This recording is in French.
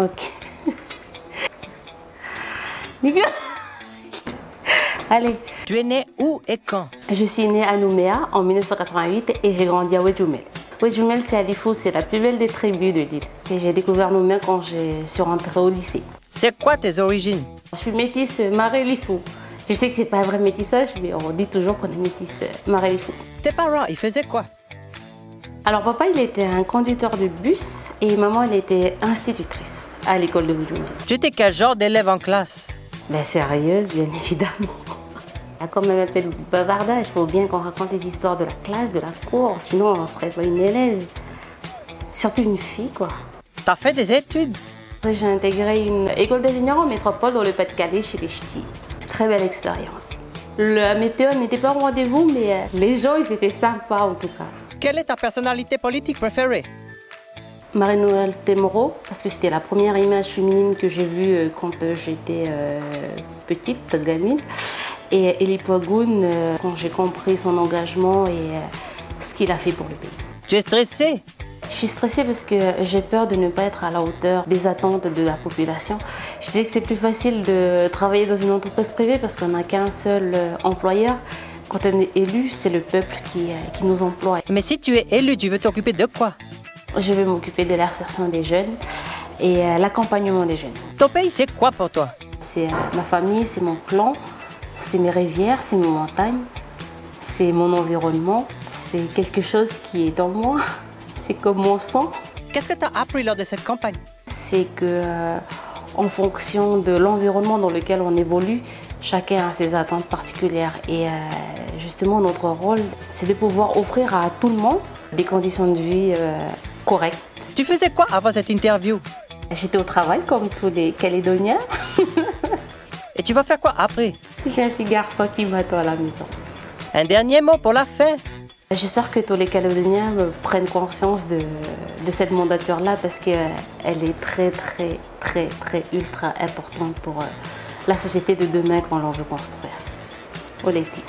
Ok. Niga. Allez, Tu es né où et quand? Je suis née à Nouméa en 1988 et j'ai grandi à Wedjoumel. Wedjoumel, c'est à Lifou, c'est la plus belle des tribus de l'île. Et J'ai découvert Nouméa quand je suis rentrée au lycée. C'est quoi tes origines? Je suis métisse Maré-Lifou. Je sais que c'est pas un vrai métissage, mais on dit toujours qu'on est métisse Maré-Lifou. Tes parents, ils faisaient quoi? Alors papa, il était un conducteur de bus et maman, elle était institutrice à l'école de Wedjoumel. Tu étais quel genre d'élève en classe? Ben sérieuse, bien évidemment. Comme elle appelle bavardage, il faut bien qu'on raconte les histoires de la classe, de la cour, sinon on serait pas une élève. Surtout une fille, quoi. T'as fait des études? J'ai intégré une école d'ingénieur en métropole dans le Pas-de-Calais chez les Ch'tis. Très belle expérience. La météo n'était pas au rendez-vous, mais euh, les gens, ils étaient sympas en tout cas. Quelle est ta personnalité politique préférée? Marie-Noël Temero, parce que c'était la première image féminine que j'ai vue euh, quand euh, j'étais euh, petite, gamine. Et Elie Poigoun, quand j'ai compris son engagement et ce qu'il a fait pour le pays. Tu es stressé Je suis stressée parce que j'ai peur de ne pas être à la hauteur des attentes de la population. Je disais que c'est plus facile de travailler dans une entreprise privée parce qu'on n'a qu'un seul employeur. Quand on est élu, c'est le peuple qui, qui nous emploie. Mais si tu es élu, tu veux t'occuper de quoi? Je vais m'occuper de l'insertion des jeunes et euh, l'accompagnement des jeunes. Ton pays, c'est quoi pour toi? C'est euh, ma famille, c'est mon clan, c'est mes rivières, c'est mes montagnes, c'est mon environnement, c'est quelque chose qui est dans moi, c'est comme mon sang. Qu'est-ce que tu as appris lors de cette campagne? C'est que euh, en fonction de l'environnement dans lequel on évolue, chacun a ses attentes particulières et euh, justement notre rôle, c'est de pouvoir offrir à tout le monde des conditions de vie euh, correctes. Tu faisais quoi avant cette interview? J'étais au travail comme tous les Calédoniens. Et tu vas faire quoi après? J'ai un petit garçon qui m'attend à la maison. Un dernier mot pour la fin J'espère que tous les Calédoniens euh, prennent conscience de, de cette mandature-là parce qu'elle est très, très, très, très, ultra importante pour euh, la société de demain qu'on l'on veut construire. Oleti.